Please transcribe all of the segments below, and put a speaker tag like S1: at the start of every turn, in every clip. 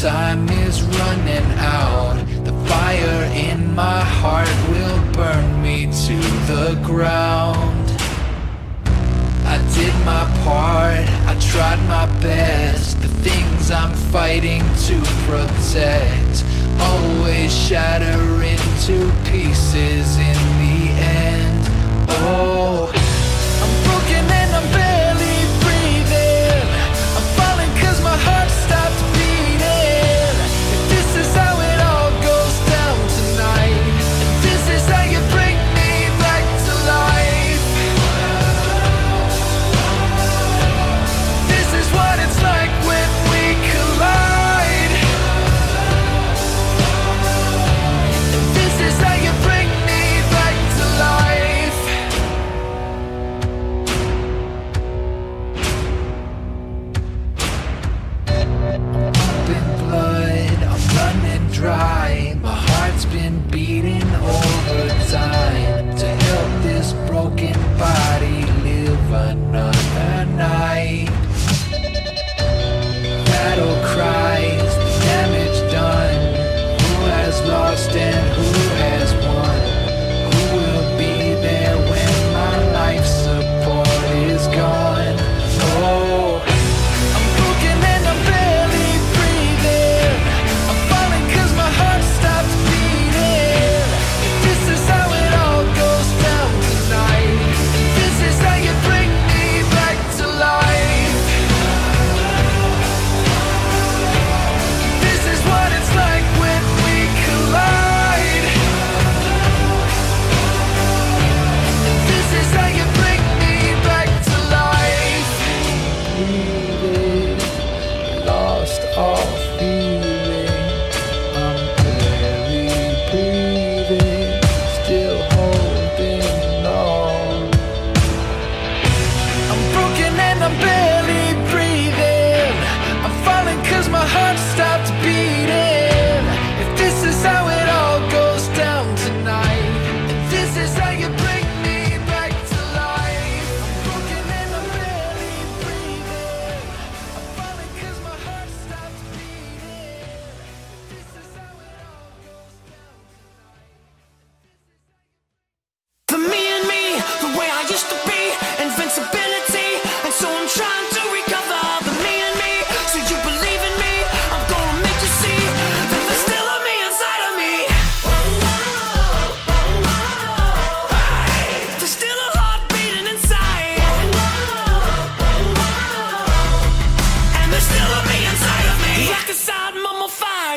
S1: time is running out. The fire in my heart will burn me to the ground. I did my part, I tried my best. The things I'm fighting to protect Always shatter into pieces in the end. Oh.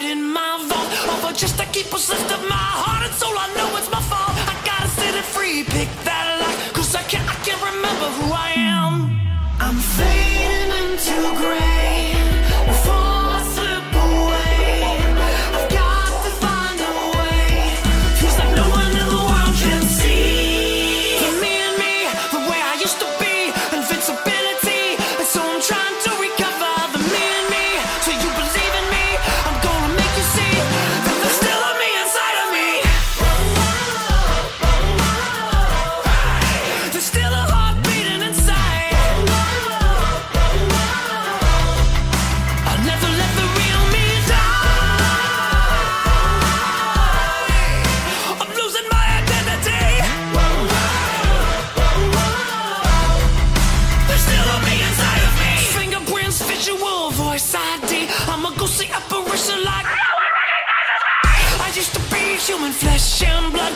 S2: in my vault. Although just to keep possessed of my heart and soul, I know it's my fault. I gotta set it free, pick that lock, cause I can't, I can't remember who I am. I'm fading. voice ID. I'ma go see apparition like. I used to be human flesh and blood.